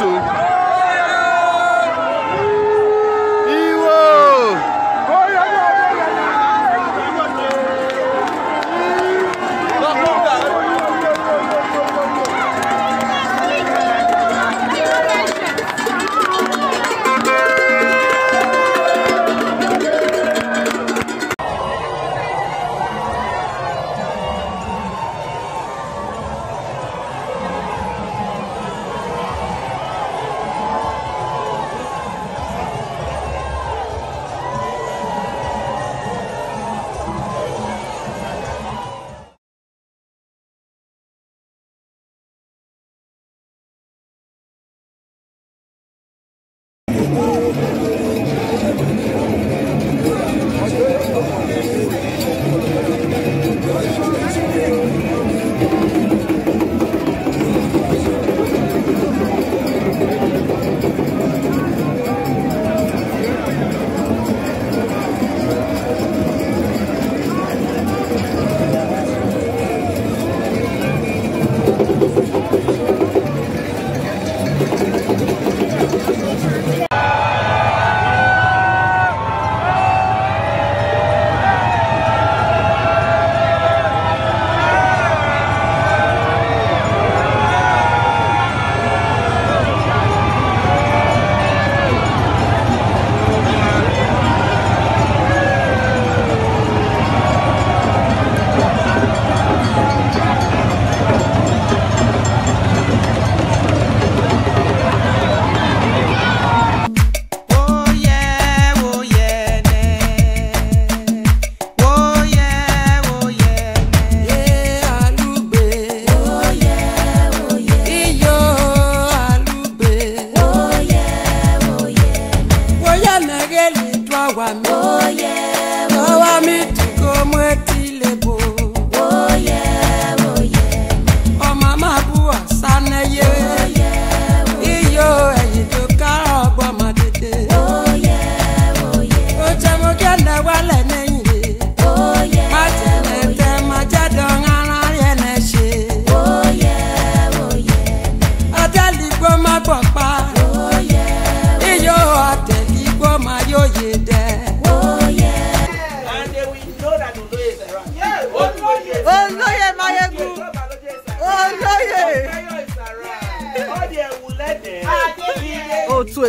孙。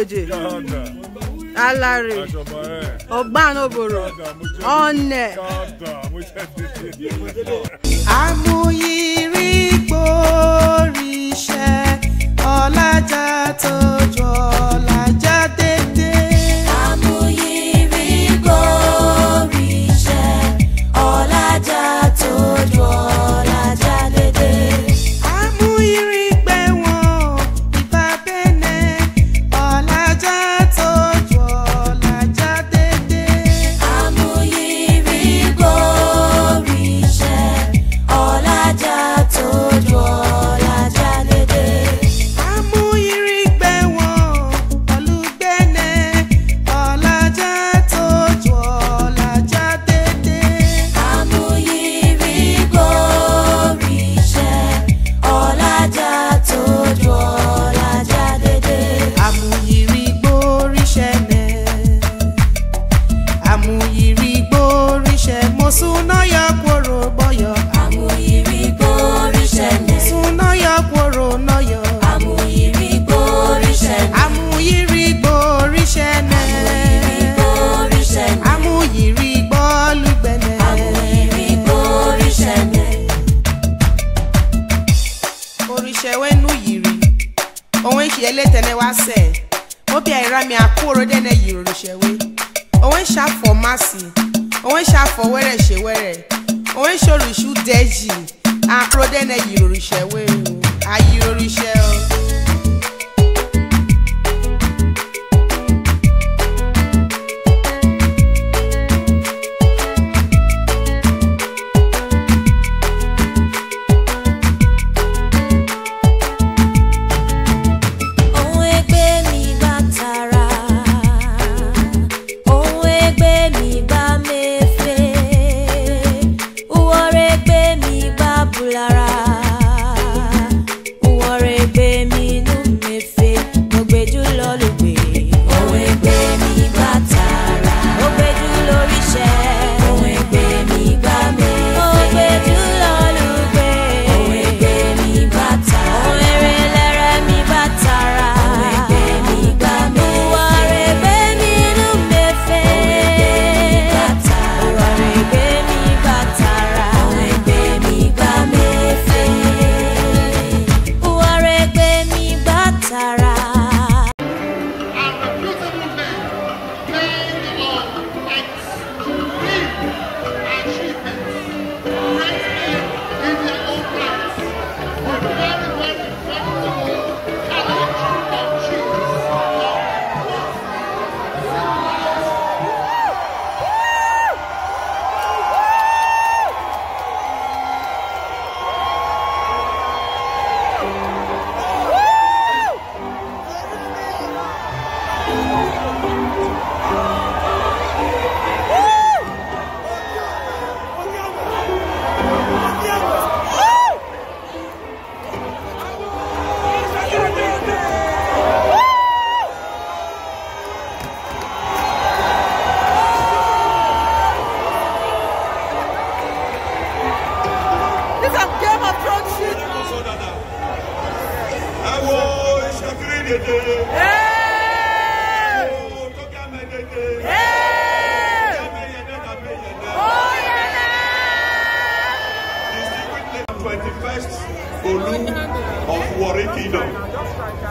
Igweje Alare Ogbanoboro One Amuyiri gbori iṣẹ́ ọlájà tó jọ. elete ne wase obi aira mi akoro de ne yiro shewe owen sha for mercy owen sha for were shewere owen shoru shu deji akoro de ne yiro shewe Oh, oh, Olu of Warri Kingdom.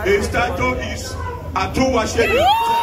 The title is Atuwasheni.